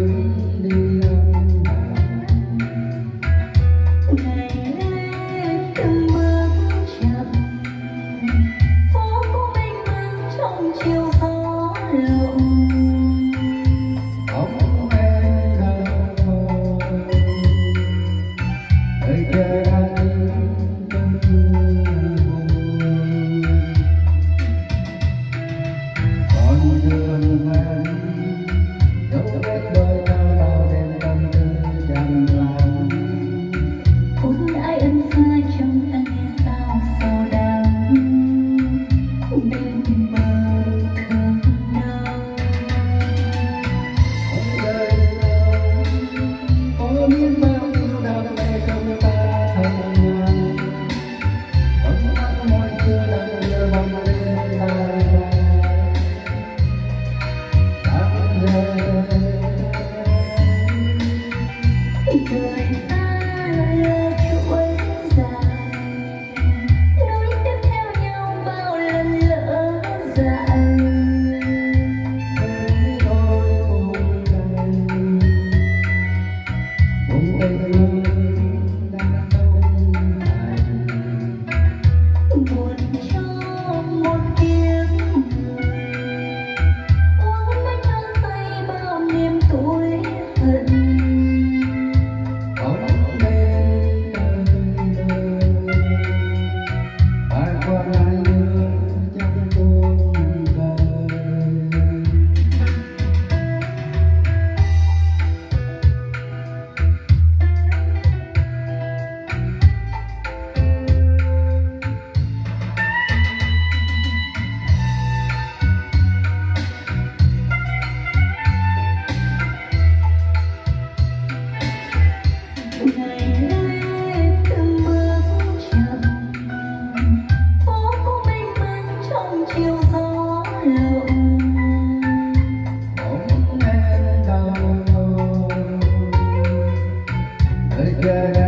you. Yeah.